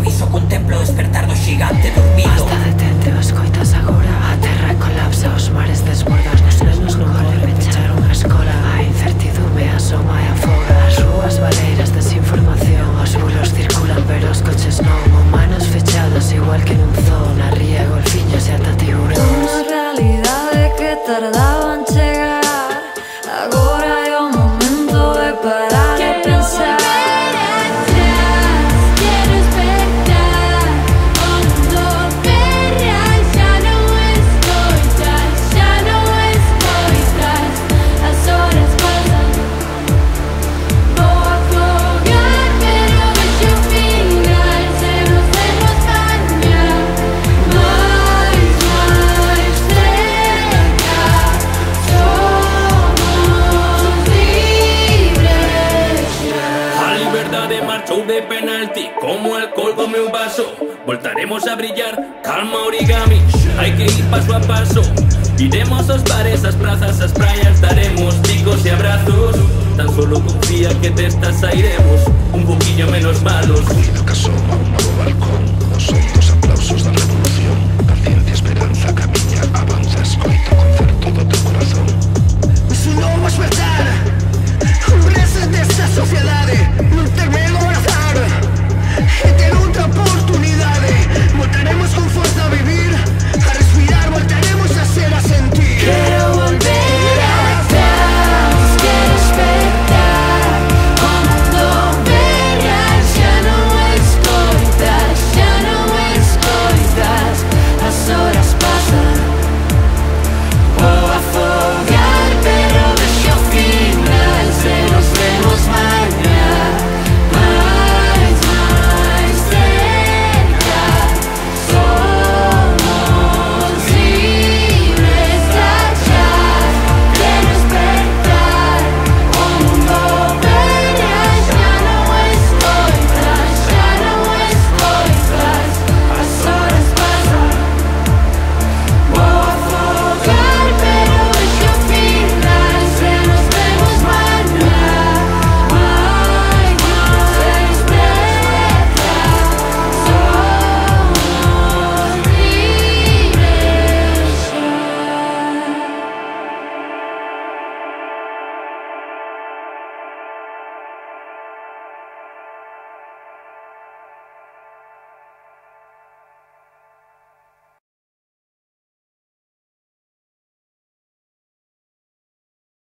improviso contemplo despertar do xigante dormido. Basta de os escoitas agora A terra colapsa, os mares desbordan show de penalti, como el colgo me un vaso. Voltaremos a brillar, calma origami, hay que ir paso a paso. Iremos a bares, a plazas, a playas, daremos ticos y abrazos. Tan solo confía que de estas airemos un poquillo menos malos.